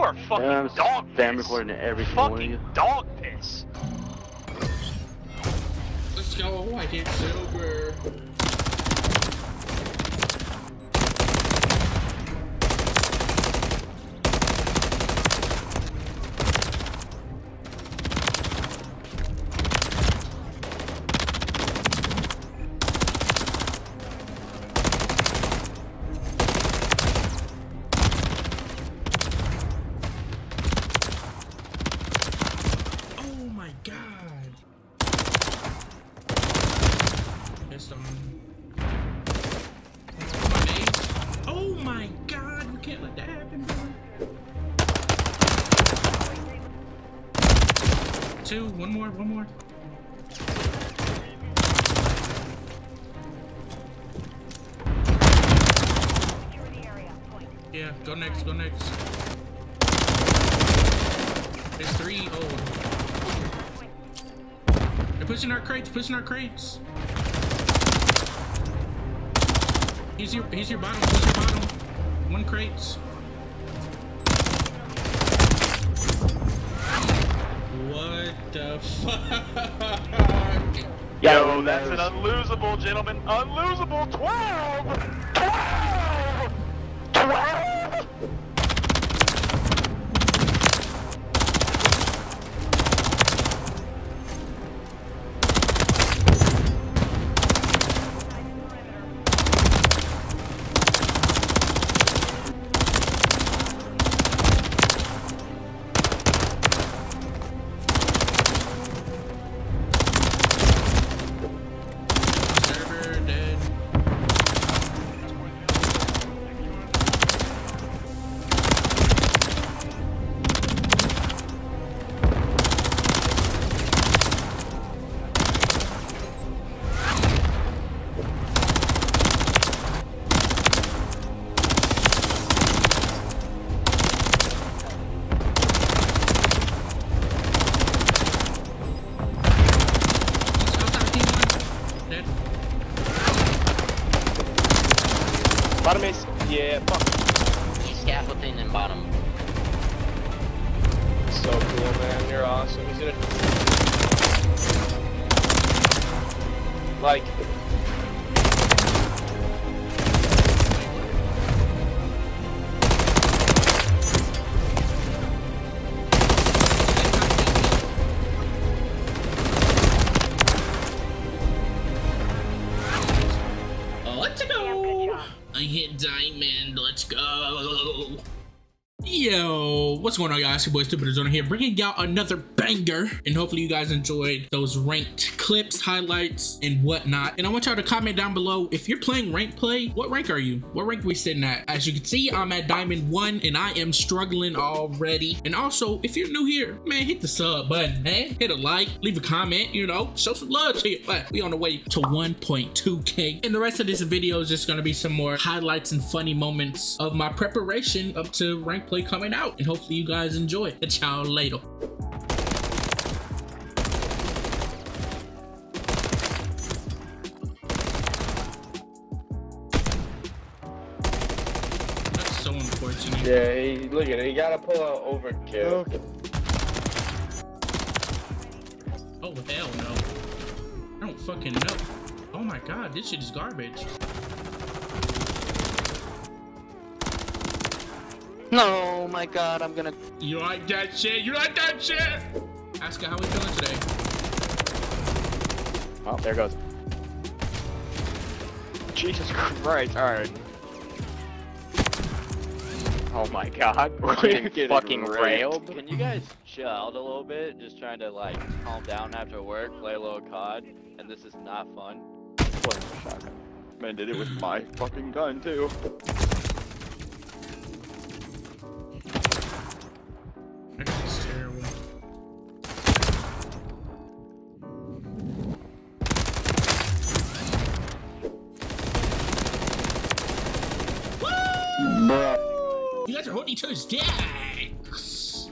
You are fucking Yeah, I'm dog spam piss. recording every single one of Fucking you. dog piss. Let's go, oh, I get silver. Oh my god, we can't let that happen. Two, one more, one more. Yeah, go next, go next. There's three. Oh. They're pushing our crates, pushing our crates. He's your, he's your bottom, he's your bottom. One crates. What the fuck? Yo, that's an unlosable, gentlemen. Unlosable. 12! 12! Bottom is. Yeah, fuck. He's scaffolding in bottom. So cool, man. You're awesome. He's gonna. Like. Let's go. Yo, what's going on, guys? Your boy Stoopid Arizona here, bringing out another banger. And hopefully, you guys enjoyed those ranked clips, highlights, and whatnot. And I want y'all to comment down below if you're playing ranked play. What rank are you? What rank we sitting at? As you can see, I'm at Diamond One, and I am struggling already. And also, if you're new here, man, hit the sub button, man. Hit a like, leave a comment. You know, show some love to you. But we on the way to 1.2k. And the rest of this video is just gonna be some more highlights and funny moments of my preparation up to rank play coming out. And hopefully you guys enjoy it. Catch y'all later. That's so unfortunate. Yeah, he, look at it. He gotta pull out overkill. Oh hell no. I don't fucking know. Oh my god, this shit is garbage. No, my God, I'm gonna. You like that shit? You like that shit? Ask her how we feeling today. Oh, there goes. Jesus Christ! All right. Oh my God! We're getting fucking railed. Can you guys chill out a little bit? Just trying to like calm down after work, play a little COD, and this is not fun. Playing with a. Man did it with my fucking gun too. You guys are holding each other's dicks.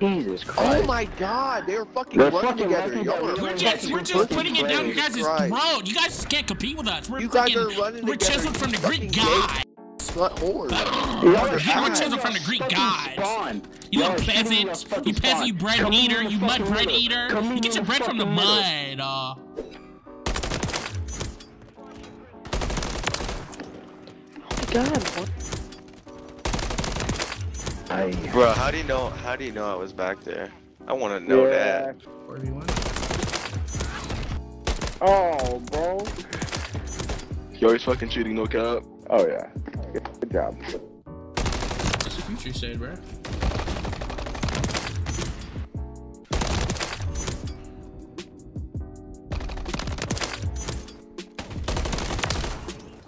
Jesus Christ. Oh my god, they were fucking They're running fucking together. running Y'all together. are We're We're just we're just putting it down your players. guys' throat. You guys can't compete with us. We're You guys freaking, are running we're together, chiseled from the Greek fucking guy. slut whore. Have a chisel from the Greek gods. You little peasant. You peasant, you bread eater. You mud bread eater. You get your bread from the mud. Uh, Bro, how do you know? How do you know I was back there? I want to know that. 4v1. Oh, bro. You always fucking shooting, no cap. Oh yeah. Good, good job. What's the future said, bro?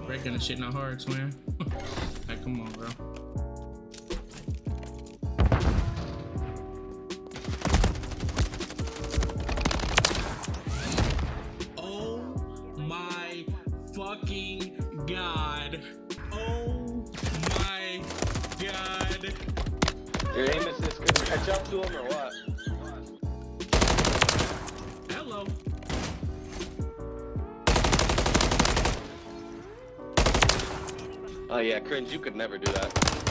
Breaking the shit not hard, man. like, come on, bro. Catch up to him or what? Hello. Oh yeah, cringe. You could never do that.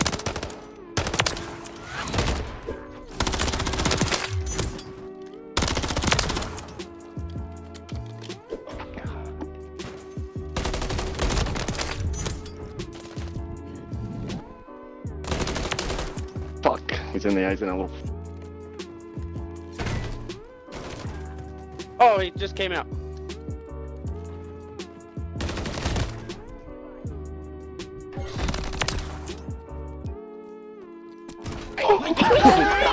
He's in the he's in a little. Oh, he just came out.